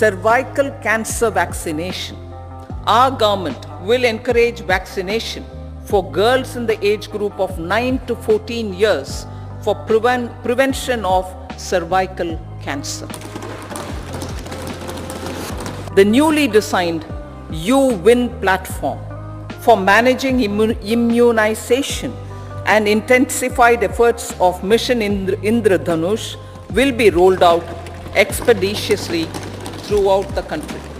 cervical cancer vaccination. Our government will encourage vaccination for girls in the age group of 9 to 14 years for preven- prevention of cervical cancer. The newly designed U-Win platform for managing immu- immunization and intensified efforts of Mission Indra- Indradhanush will be rolled out expeditiously throughout the country.